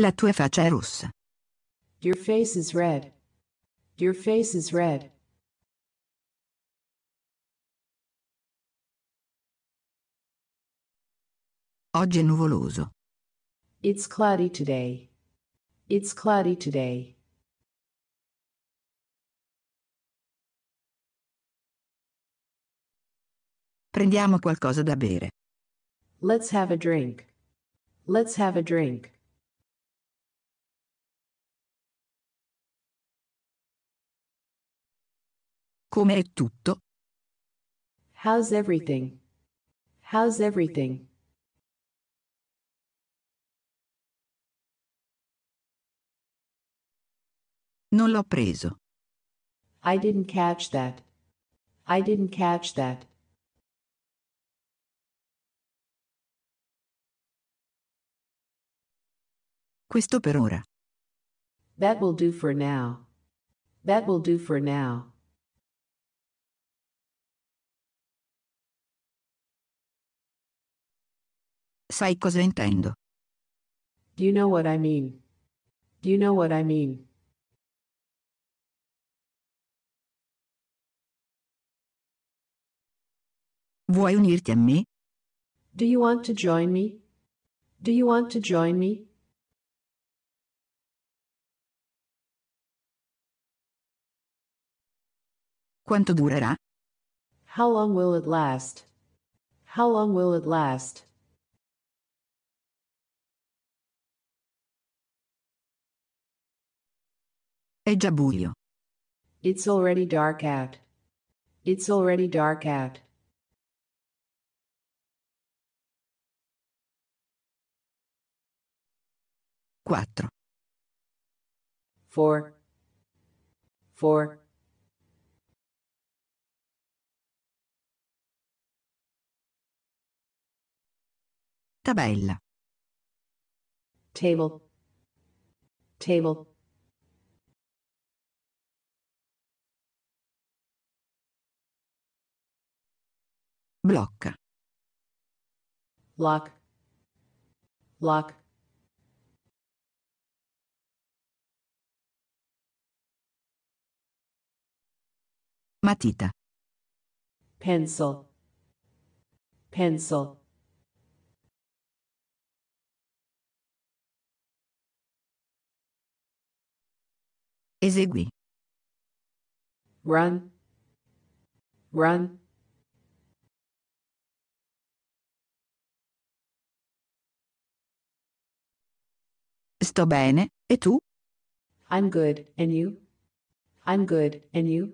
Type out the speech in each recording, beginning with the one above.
La tua faccia è rossa. Your face is red. Your face is red. Oggi è nuvoloso. It's cloudy today. It's cloudy today. Prendiamo qualcosa da bere. Let's have a drink. Let's have a drink. Come è tutto? How's everything? How's everything? Non l'ho preso. I didn't catch that. I didn't catch that. Questo per ora. That will do for now. That will do for now. Sai cosa intendo? Do you know what I mean? Do you know what I mean? Vuoi unirti a me? Do you want to join me? Do you want to join me? Quanto durerà? How long will it last? How long will it last? È già buio. It's already dark out. It's already dark out. Quattro. Four. Four. Tabella. Table. Table. Blocca. Lock. Lock. Matita. Pencil. Pencil. Esegui. Run. Run. Sto bene, e tu? I'm good, and you? I'm good, and you?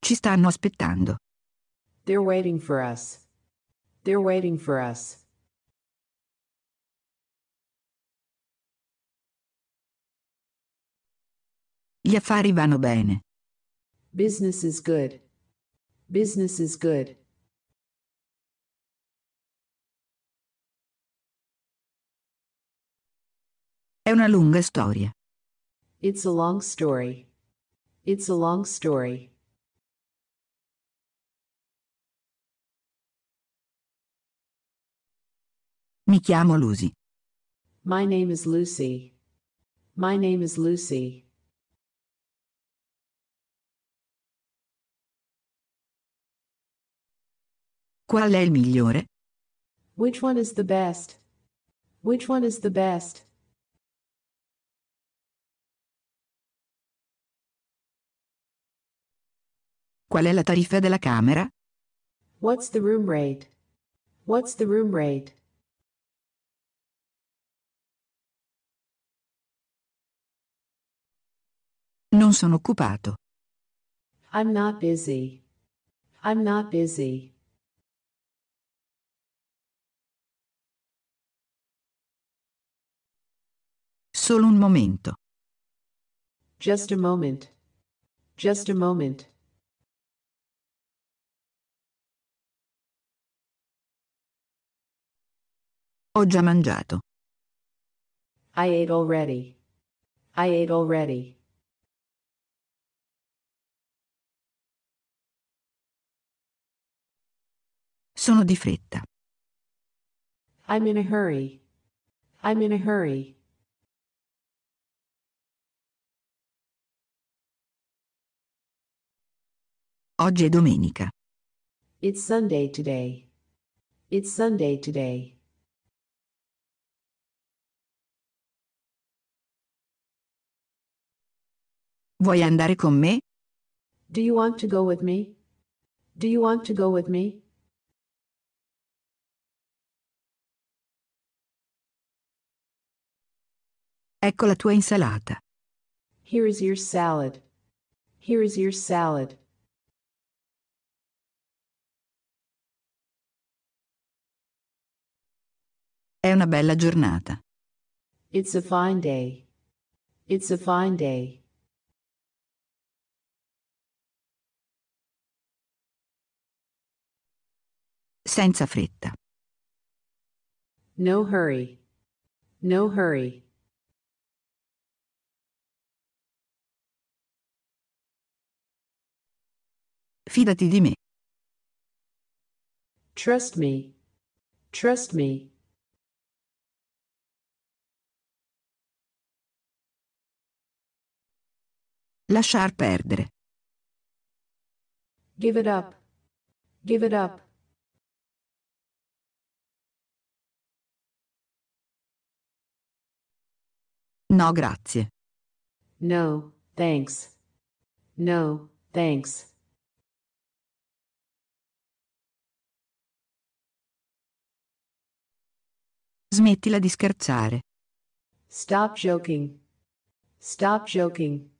Ci stanno aspettando. They're waiting for us. They're waiting for us. Gli affari vanno bene. Business is good. Business is good. Una lunga storia. It's a long story. It's a long story. Mi chiamo Lucy. My name is Lucy. My name is Lucy. Qual è il migliore? Which one is the best? Which one is the best? Qual è la tariffa della camera? What's the room rate? What's the room rate? Non sono occupato. I'm not busy. I'm not busy. Solo un momento. Just a moment. Just a moment. Ho già mangiato. I ate already. I ate already. Sono di fretta. I'm in a hurry. I'm in a hurry. Oggi è domenica. It's Sunday today. It's Sunday today. Vuoi andare con me? Do you want to go with me? Do you want to go with me? Ecco la tua insalata. Here is your salad. Here is your salad. È una bella giornata. It's a fine day. It's a fine day. Senza fretta. No hurry. No hurry. Fidati di me. Trust me. Trust me. Lasciar perdere. Give it up. Give it up. No, grazie. No, thanks. No, thanks. Smettila di scherzare. Stop joking. Stop joking.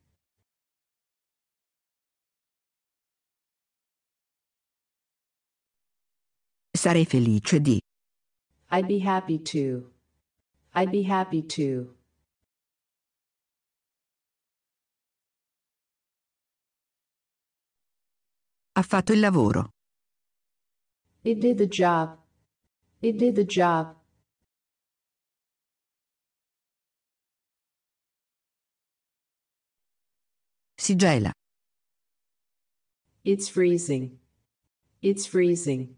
Sarei felice di. I'd be happy to. I'd be happy to. Ha fatto il lavoro. It did the job. It did the job. Si gela. It's freezing. It's freezing.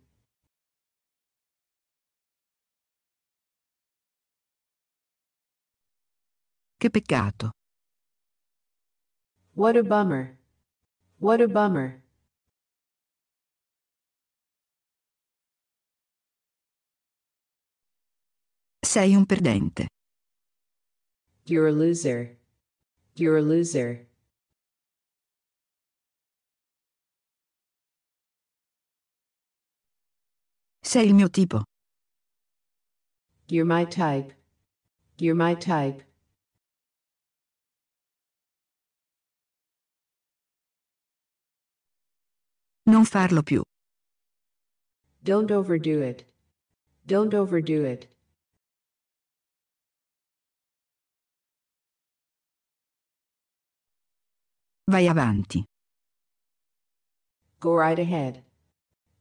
Che peccato. What a bummer. What a bummer. Sei un perdente. You're a loser. You're a loser. Sei il mio tipo. You're my type. You're my type. Non farlo più. Don't overdo it. Don't overdo it. Vai avanti. Go right ahead.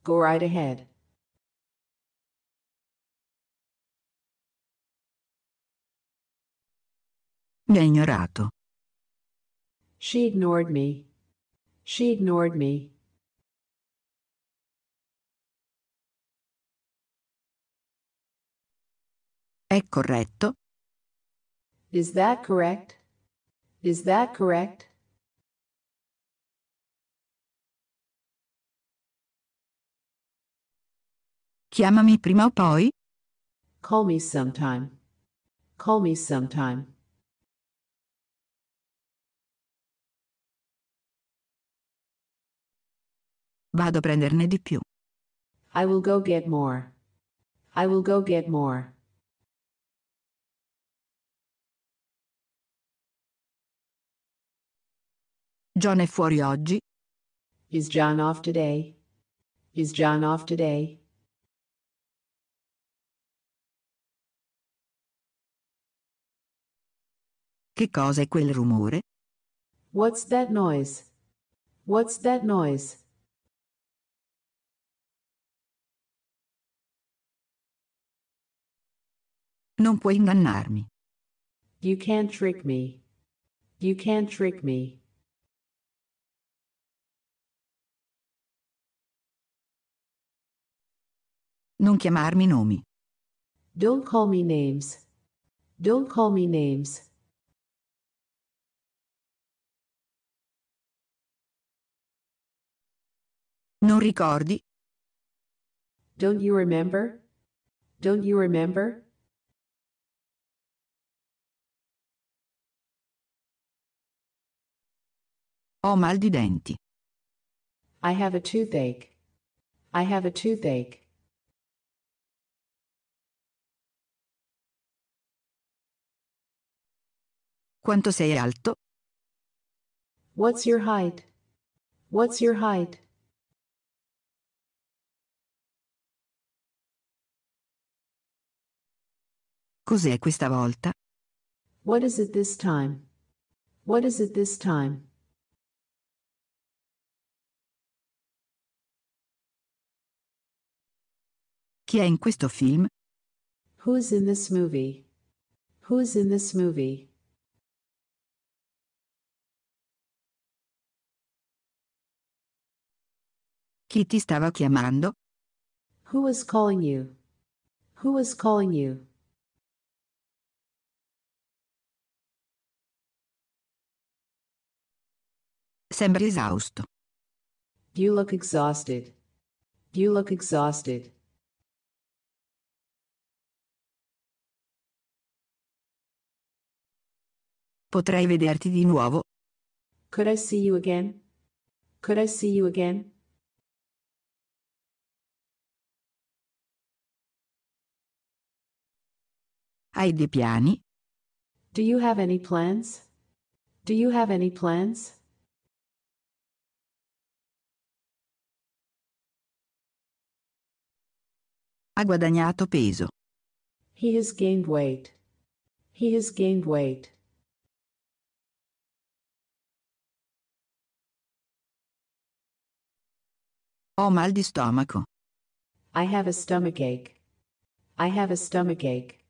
Go right ahead. Mi ha ignorato. She ignored me. She ignored me. È corretto? Is that correct? Is that correct? Chiamami prima o poi? Call me sometime. Call me sometime. Vado a prenderne di più. I will go get more. I will go get more. John è fuori oggi? Is John off today? Is John off today? Che cosa è quel rumore? What's that noise? What's that noise? Non puoi ingannarmi. You can't trick me. You can't trick me. Non chiamarmi nomi. Don't call me names. Don't call me names. Non ricordi? Don't you remember? Don't you remember? Ho mal di denti. I have a toothache. I have a toothache. Quanto sei alto? What's your height? What's your height? Cos'è questa volta? What is it this time? What is it this time? Chi è in questo film? Who's in this movie? Who's in this movie? Chi ti stava chiamando? Who was calling you? Who was calling you? Sembri esausto. You look exhausted. You look exhausted. Potrei vederti di nuovo? Could I see you again? Could I see you again? Hai dei piani? Do you have any plans? Do you have any plans? Ha guadagnato peso. He has gained weight. He has gained weight. Ho mal di stomaco. I have a stomachache. I have a stomachache.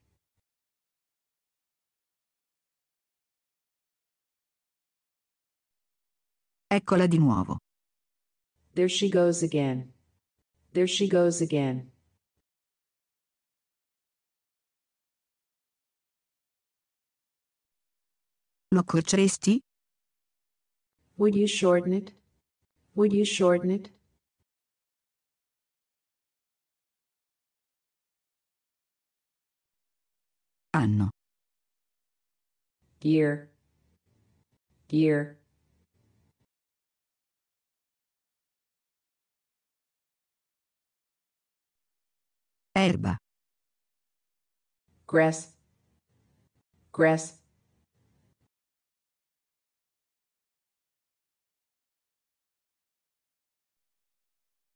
Eccola di nuovo. There she goes again. There she goes again. Lo accorceresti? Would you shorten it? Would you shorten it? Anno. Year. Year. Erba. Grass. Grass.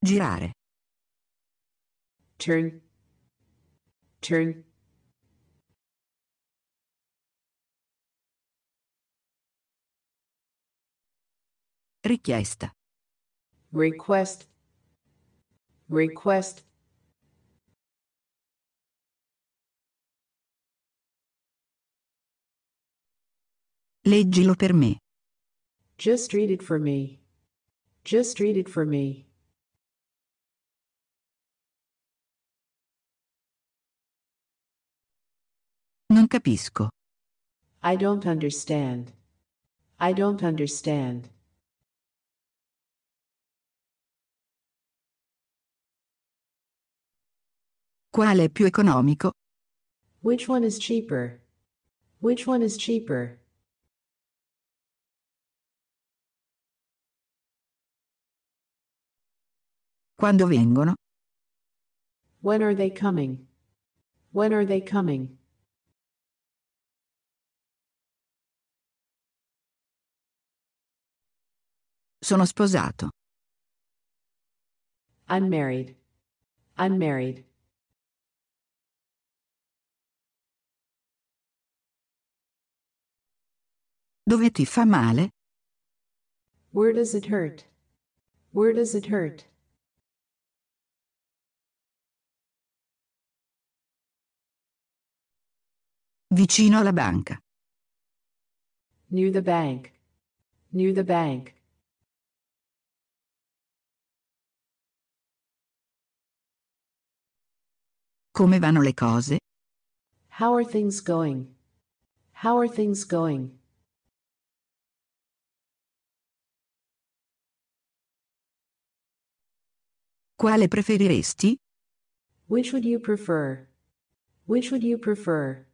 Girare. Turn. Turn. Richiesta. Request. Request. Leggilo per me. Just read it for me. Just read it for me. Non capisco. I don't understand. I don't understand. Quale è più economico? Which one is cheaper? Which one is cheaper? Quando vengono? When are they coming? When are they coming? Sono sposato. I'm married. I'm married. Dove ti fa male? Where does it hurt? Where does it hurt? Vicino alla banca. Near the bank. Near the bank. Come vanno le cose? How are things going? How are things going? Quale preferiresti? Which would you prefer? Which would you prefer?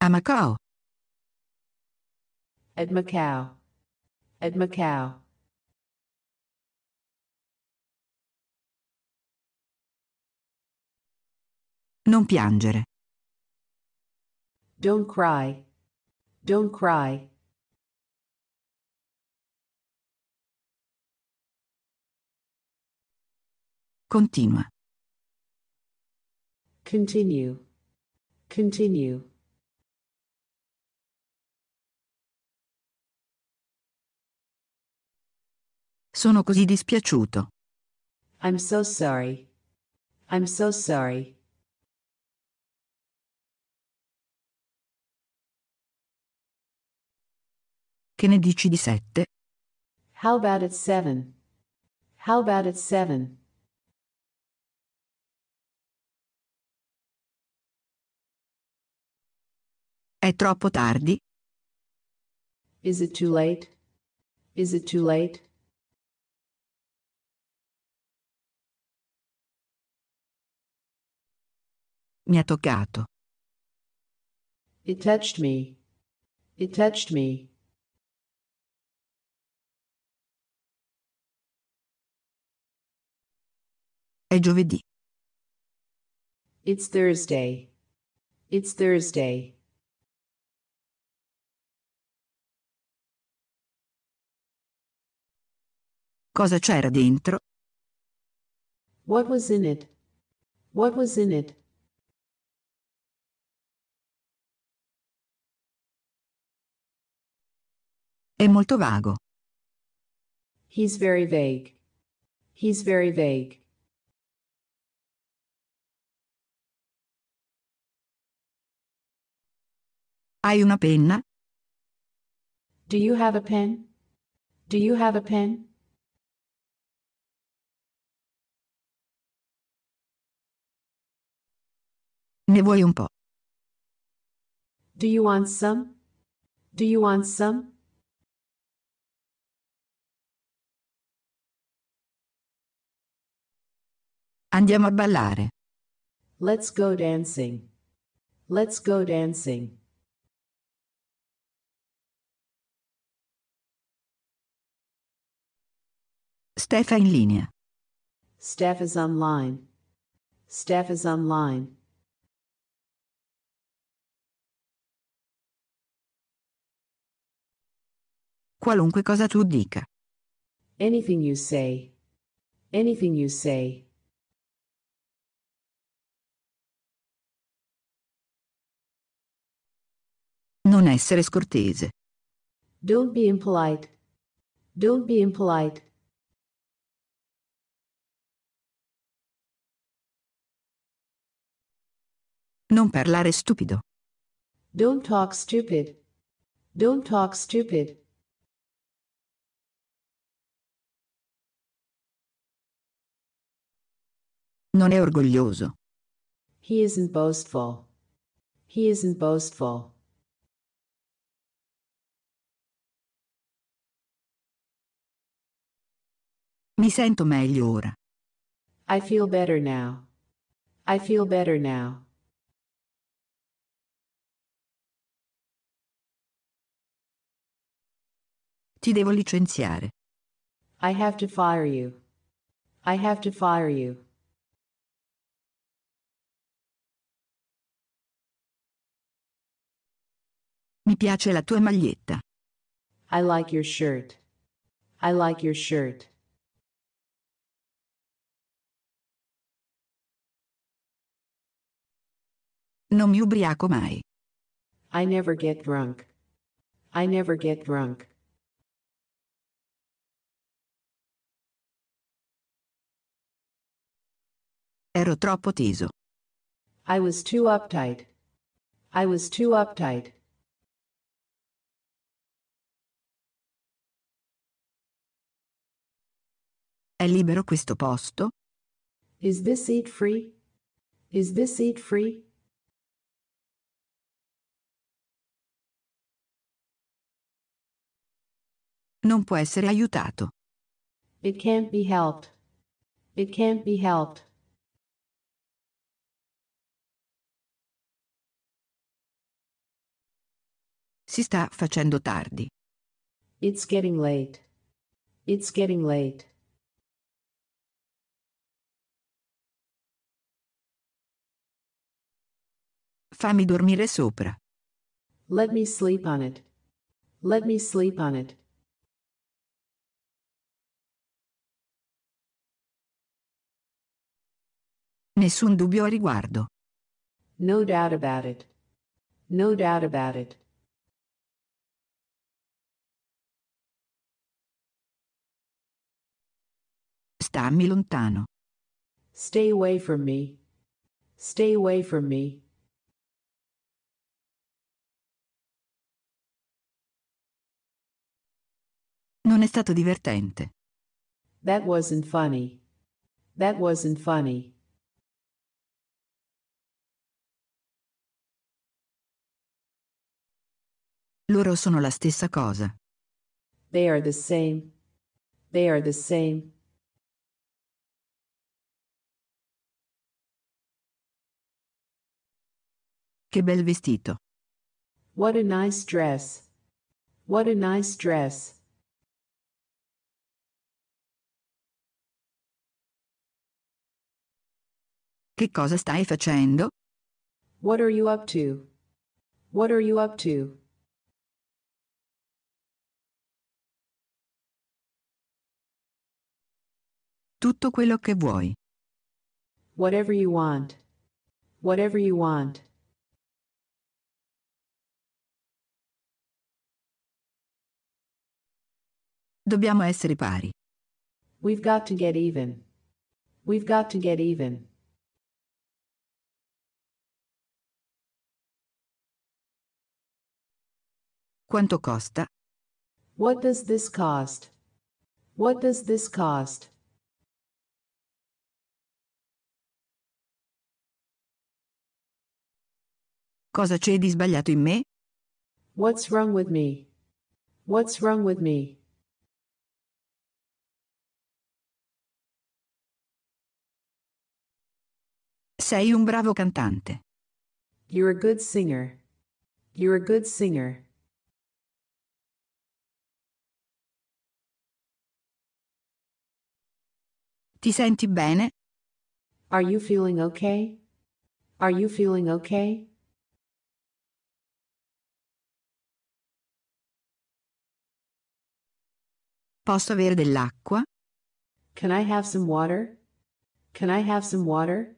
A Macao. At Macau. At Macau. Non piangere. Don't cry. Don't cry. Continua. Continue. Continue. Sono così dispiaciuto. I'm so sorry. I'm so sorry. Che ne dici di sette? How about at seven? How about at seven? È troppo tardi? Is it too late? Is it too late? Mi ha toccato. It touched me. It touched me. È giovedì. It's Thursday. It's Thursday. Cosa c'era dentro? What was in it? What was in it? È molto vago. He's very vague. He's very vague. Hai una penna? Do you have a pen? Do you have a pen? Ne vuoi un po'? Do you want some? Do you want some? Andiamo a ballare. Let's go dancing. Let's go dancing. Steph è in linea. Steph is online. Steph is online. Qualunque cosa tu dica. Anything you say. Anything you say. Non essere scortese. Don't be impolite. Don't be impolite. Non parlare stupido. Don't talk stupid. Don't talk stupid. Non è orgoglioso. He isn't boastful. He isn't boastful. Mi sento meglio ora. I feel better now. I feel better now. Ti devo licenziare. I have to fire you. I have to fire you. Mi piace la tua maglietta. I like your shirt. I like your shirt. Non mi ubriaco mai. I never get drunk. I never get drunk. Ero troppo teso. I was too uptight. I was too uptight. È libero questo posto? Is this seat free? Is this seat free? Non può essere aiutato. It can't be helped. It can't be helped. Si sta facendo tardi. It's getting late. It's getting late. Fammi dormire sopra. Let me sleep on it. Let me sleep on it. Nessun dubbio a riguardo. No doubt about it. No doubt about it. Stammi lontano. Stay away from me. Stay away from me. Non è stato divertente. That wasn't funny. That wasn't funny. Loro sono la stessa cosa. They are the same. They are the same. Che bel vestito. What a nice dress. What a nice dress. Che cosa stai facendo? What are you up to? What are you up to? Tutto quello che vuoi. Whatever you want. Whatever you want. Dobbiamo essere pari. We've got to get even. We've got to get even. Quanto costa? What does this cost? What does this cost? Cosa c'è di sbagliato in me? What's wrong with me? What's wrong with me? Sei un bravo cantante. You're a good singer. You're a good singer. Ti senti bene? Are you feeling okay? Are you feeling okay? Posso avere dell'acqua? Can I have some water? Can I have some water?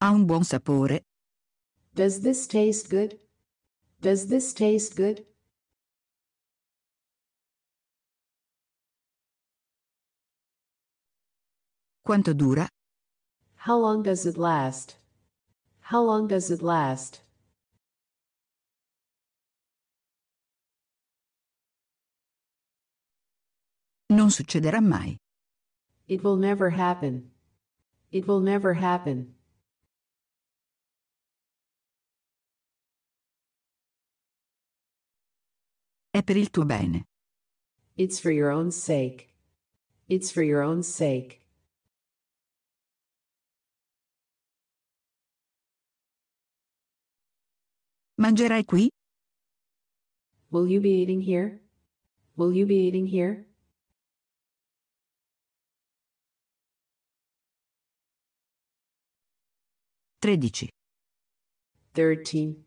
Ha un buon sapore? Does this taste good? Does this taste good? Quanto dura? How long does it last? How long does it last? Non succederà mai. It will never happen. It will never happen. È per il tuo bene. It's for your own sake. It's for your own sake. Mangerai qui? Will you be eating here? Will you be eating here? Tredici. Thirteen.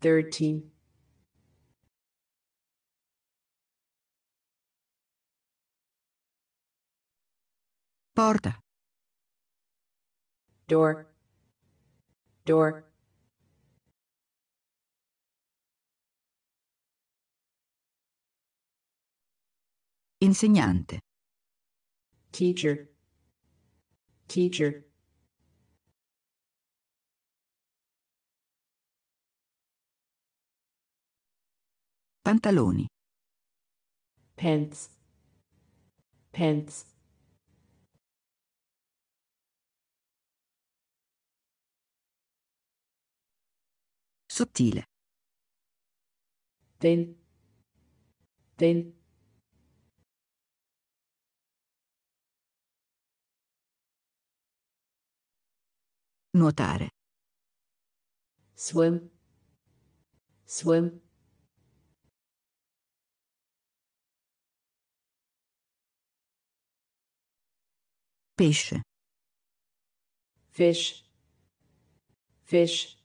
Thirteen. Porta. Door. Door. Insegnante. Teacher. Teacher. Pantaloni. pants, pants, Sottile. thin, thin, Nuotare. swim, swim, Pesce. fish, fish,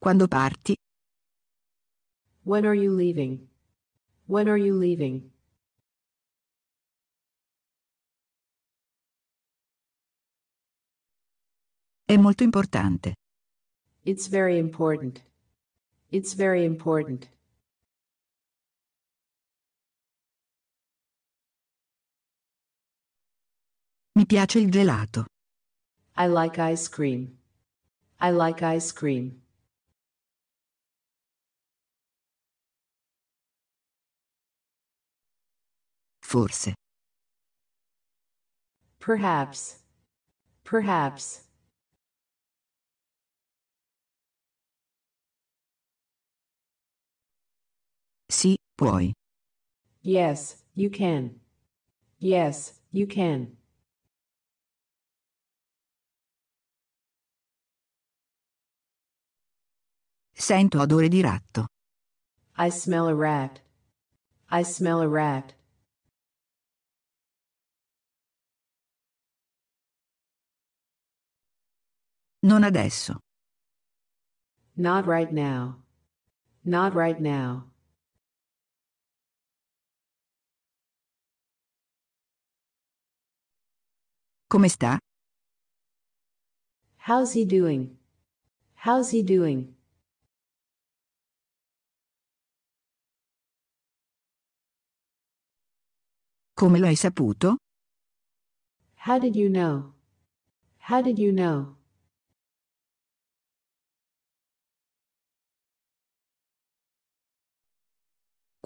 Quando parti, when are you leaving? When are you leaving? è molto importante. It's very important. It's very important. Mi piace il gelato. I like ice cream. I like ice cream. Forse. Perhaps. Perhaps. Sì, puoi. Yes, you can. Yes, you can. Sento odore di ratto. I smell a rat. I smell a rat. Non adesso. Not right now. Not right now. Come sta? How's he doing? How's he doing? Come lo hai saputo? How did you know? How did you know?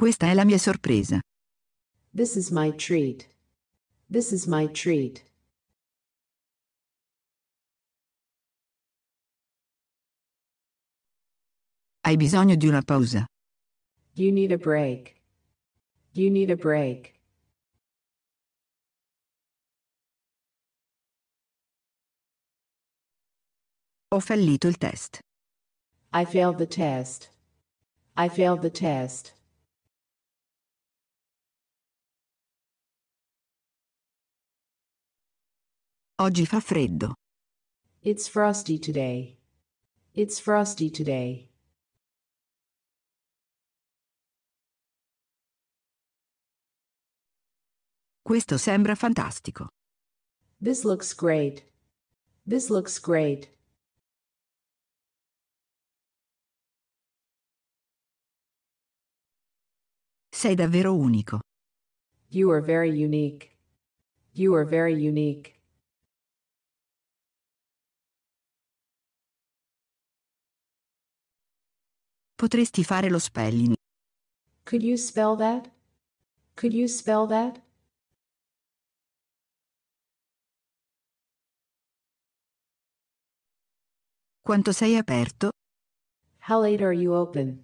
Questa è la mia sorpresa. This is my treat. This is my treat. Hai bisogno di una pausa. You need a break. You need a break. Ho fallito il test. I failed the test. I failed the test. Oggi fa freddo. It's frosty today. It's frosty today. Questo sembra fantastico. This looks great. This looks great. Sei davvero unico. You are very unique. You are very unique. Potresti fare lo spelling. Could you spell that? Could you spell that? Quanto sei aperto? How late are you open?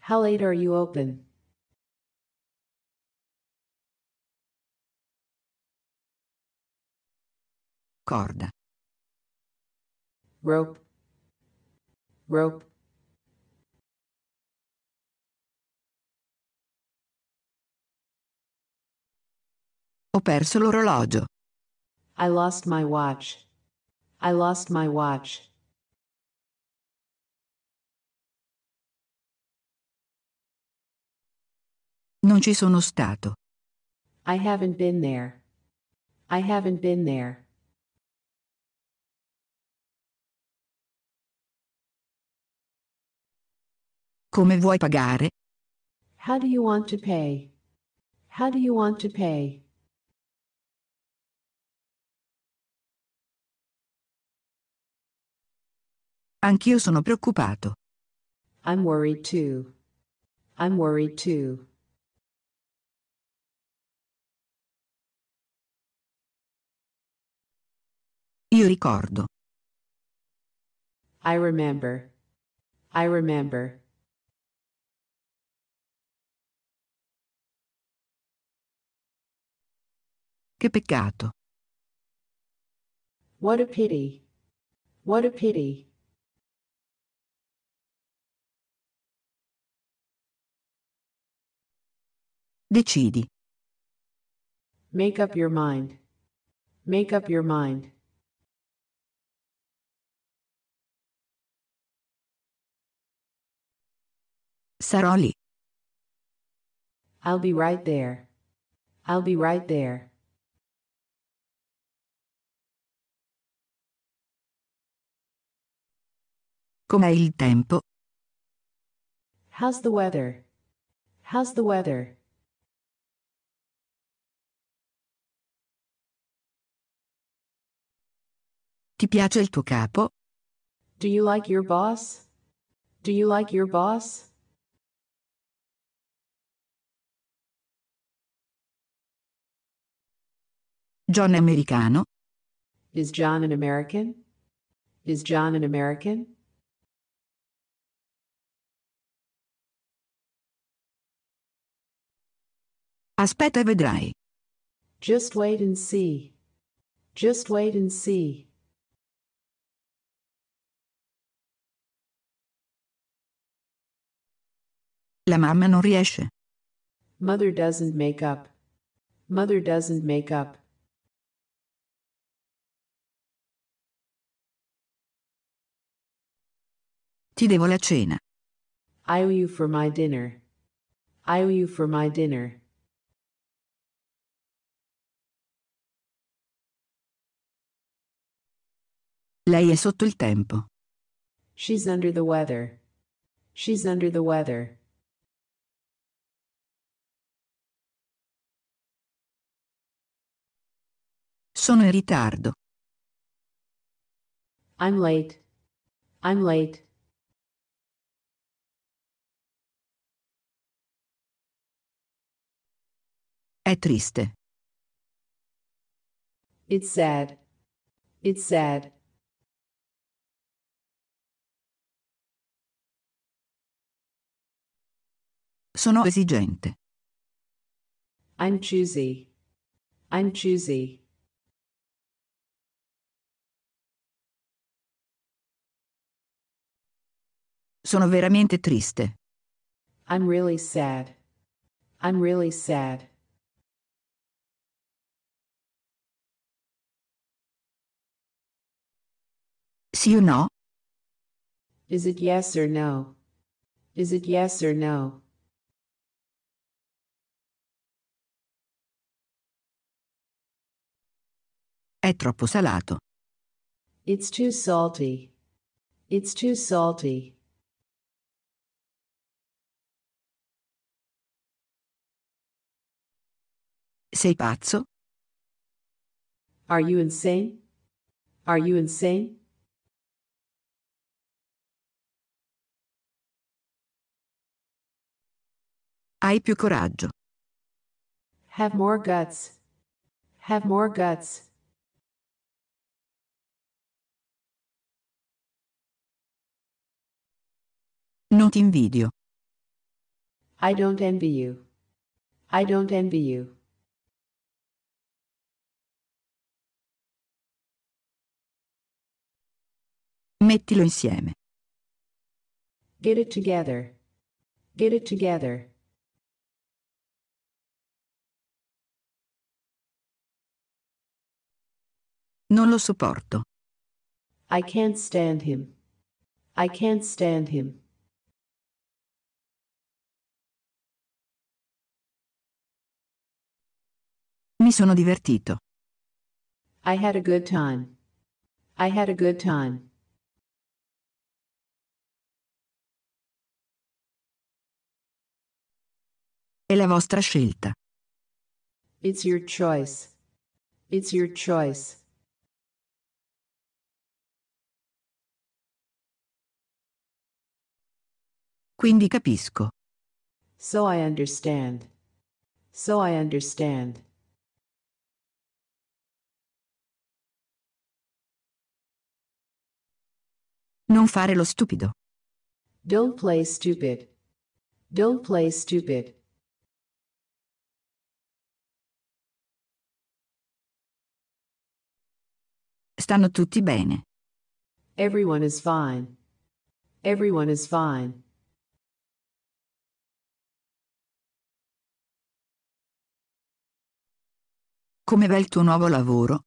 How late are you open? Corda. Rope. Rope. Ho perso l'orologio. I lost my watch. I lost my watch. Non ci sono stato. I haven't been there. I haven't been there. Come vuoi pagare? How do you want to pay? How do you want to pay? Anch'io sono preoccupato. I'm worried too. I'm worried too. Io ricordo. I remember. I remember. Che peccato. What a pity. What a pity. Decidi. Make up your mind. Make up your mind. Sarò lì. I'll be right there. I'll be right there. Com'è il tempo? How's the weather? How's the weather? Ti piace il tuo capo? Do you like your boss? Do you like your boss? John è americano? Is John an American? Is John an American? Aspetta e vedrai. Just wait and see. Just wait and see. La mamma non riesce. Mother doesn't make up. Mother doesn't make up. Ti devo la cena. I owe you for my dinner. I owe you for my dinner. Lei è sotto il tempo. She's under the weather. She's under the weather. Sono in ritardo. I'm late. I'm late. È triste. It's sad. It's sad. Sono esigente. I'm choosy. I'm choosy. Sono veramente triste. I'm really sad. I'm really sad. Sì o no? Is it yes or no? Is it yes or no? È troppo salato. It's too salty. It's too salty. Sei pazzo? Are you insane? Are you insane? Hai più coraggio. Have more guts. Have more guts. Non ti invidio. I don't envy you. I don't envy you. Mettilo insieme. Get it together. Get it together. Non lo sopporto. I can't stand him. I can't stand him. Mi sono divertito. I had a good time. I had a good time. È la vostra scelta. It's your choice. It's your choice. Quindi capisco. So I understand. So I understand. Non fare lo stupido. Don't play stupid. Don't play stupid. Stanno tutti bene. Everyone is fine. Everyone is fine. Come va il tuo nuovo lavoro?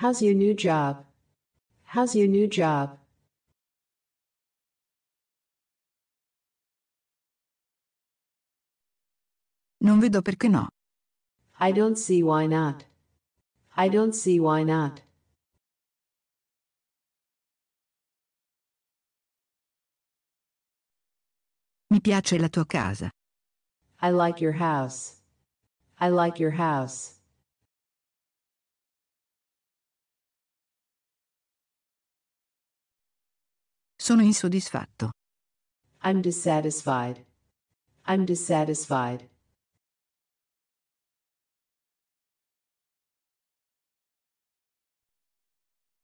How's your new job? How's your new job? Non vedo perché no. I don't see why not. I don't see why not. Mi piace la tua casa. I like your house. I like your house. Sono insoddisfatto. I'm dissatisfied. I'm dissatisfied.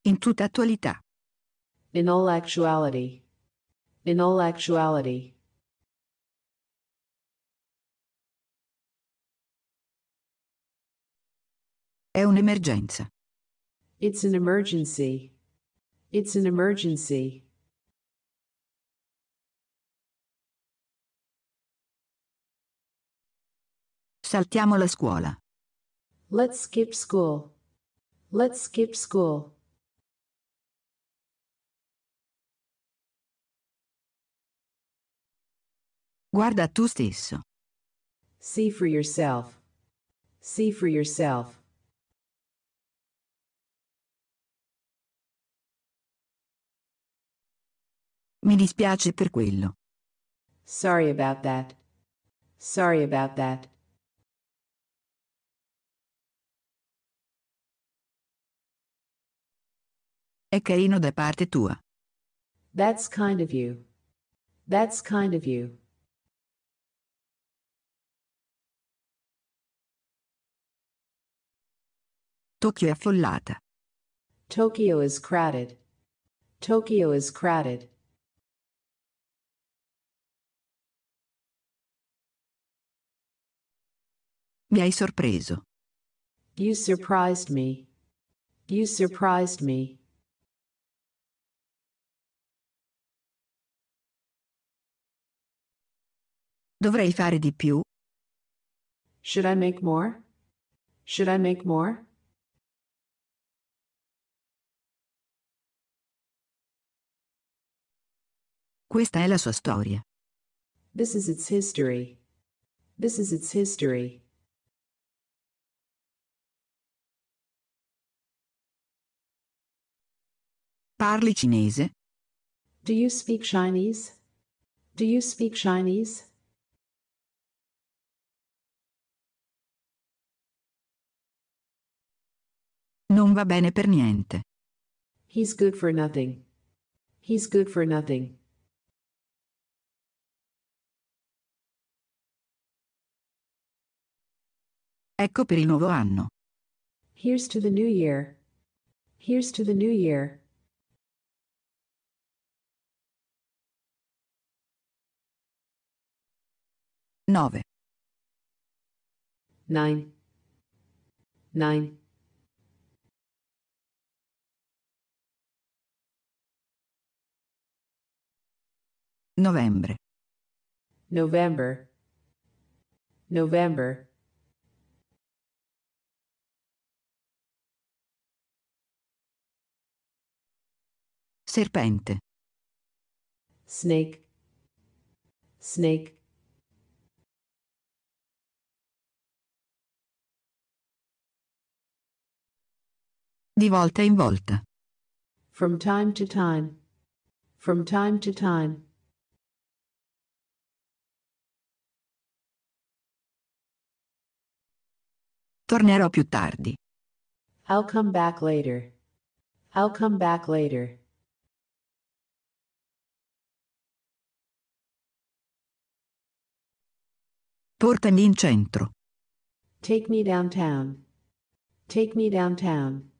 In tutta attualità. In all actuality. In all actuality. È un'emergenza. It's an emergency. It's an emergency. Saltiamo la scuola. Let's skip school. Let's skip school. Guarda tu stesso. See for yourself. See for yourself. Mi dispiace per quello. Sorry about that. Sorry about that. È carino da parte tua. That's kind of you. That's kind of you. Tokyo è affollata. Tokyo is crowded. Tokyo is crowded. Mi hai sorpreso. You surprised me. You surprised me. Dovrei fare di più? Should I make more? Should I make more? Questa è la sua storia. This is its history. This is its history. Parli cinese? Do you speak Chinese? Do you speak Chinese? Non va bene per niente. He's good for nothing. He's good for nothing. Ecco per il nuovo anno. Here's to the new year. Here's to the new year. Nove. Nine. Nine. Novembre. November. November. Serpente. Snake. Snake. Di volta in volta. From time to time. From time to time. Tornerò più tardi. I'll come back later. I'll come back later. Portami in centro. Take me downtown. Take me downtown.